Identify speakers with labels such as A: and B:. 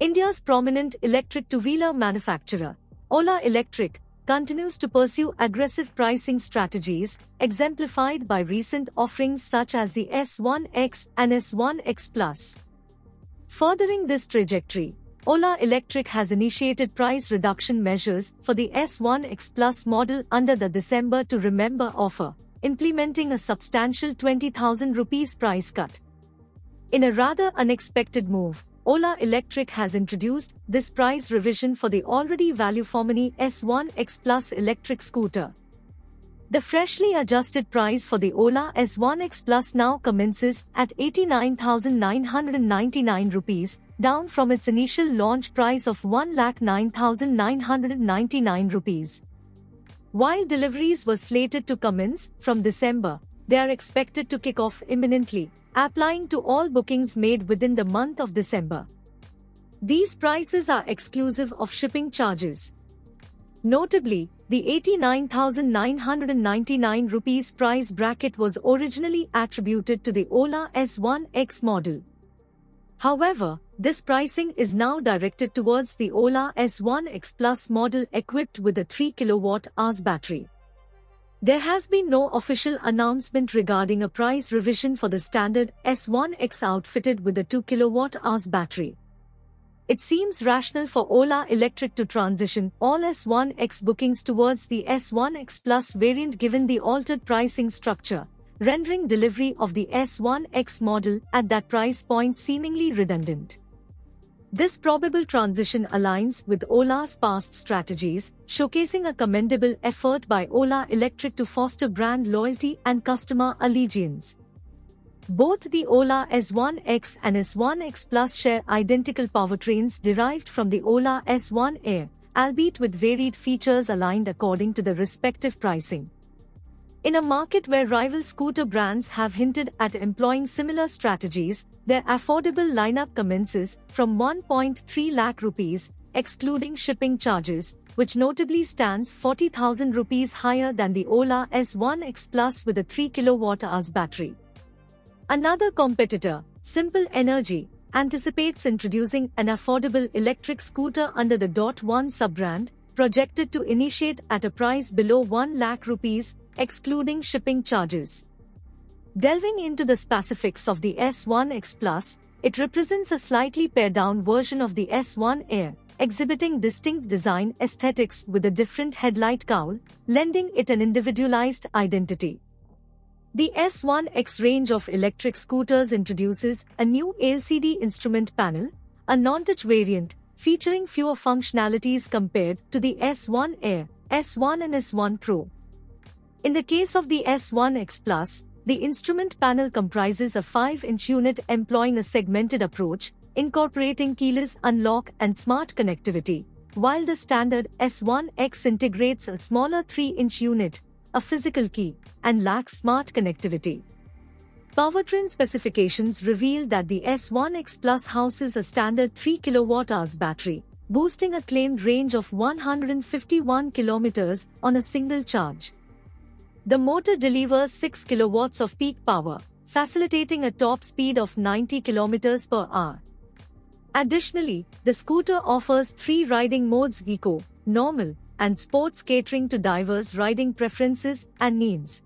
A: India's prominent electric two-wheeler manufacturer, Ola Electric, continues to pursue aggressive pricing strategies, exemplified by recent offerings such as the S1X and S1X Plus. Furthering this trajectory, Ola Electric has initiated price reduction measures for the S1X Plus model under the December to Remember offer, implementing a substantial 20,000 rupees price cut. In a rather unexpected move, Ola Electric has introduced this price revision for the already value-for-money S1X Plus electric scooter. The freshly adjusted price for the Ola S1X Plus now commences at 89,999 rupees, down from its initial launch price of 1,09,999 rupees. While deliveries were slated to commence from December, they are expected to kick off imminently, applying to all bookings made within the month of December. These prices are exclusive of shipping charges. Notably, the 89,999 rupees price bracket was originally attributed to the Ola S1X model. However, this pricing is now directed towards the Ola S1X Plus model equipped with a 3 kWh battery. There has been no official announcement regarding a price revision for the standard S1X outfitted with a 2 kWh battery. It seems rational for Ola Electric to transition all S1X bookings towards the S1X Plus variant given the altered pricing structure, rendering delivery of the S1X model at that price point seemingly redundant. This probable transition aligns with Ola's past strategies, showcasing a commendable effort by Ola Electric to foster brand loyalty and customer allegiance. Both the Ola S1X and S1X Plus share identical powertrains derived from the Ola S1 Air, albeit with varied features aligned according to the respective pricing. In a market where rival scooter brands have hinted at employing similar strategies, their affordable lineup commences from 1.3 lakh rupees, excluding shipping charges, which notably stands 40,000 rupees higher than the Ola S1X Plus with a 3 kWh battery. Another competitor, Simple Energy, anticipates introducing an affordable electric scooter under the Dot 1 sub-brand, projected to initiate at a price below 1 lakh rupees, excluding shipping charges. Delving into the specifics of the S1X Plus, it represents a slightly pared-down version of the S1 Air, exhibiting distinct design aesthetics with a different headlight cowl, lending it an individualized identity. The S1X range of electric scooters introduces a new LCD instrument panel, a non-touch variant, featuring fewer functionalities compared to the S1 Air, S1 and S1 Pro. In the case of the S1X Plus, the instrument panel comprises a 5-inch unit employing a segmented approach, incorporating keyless unlock and smart connectivity, while the standard S1X integrates a smaller 3-inch unit, a physical key, and lacks smart connectivity. Powertrain specifications reveal that the S1X Plus houses a standard 3 kWh battery, boosting a claimed range of 151 km on a single charge. The motor delivers 6 kW of peak power, facilitating a top speed of 90 km per hour. Additionally, the scooter offers three riding modes Eco, Normal, and Sports catering to diverse riding preferences and needs.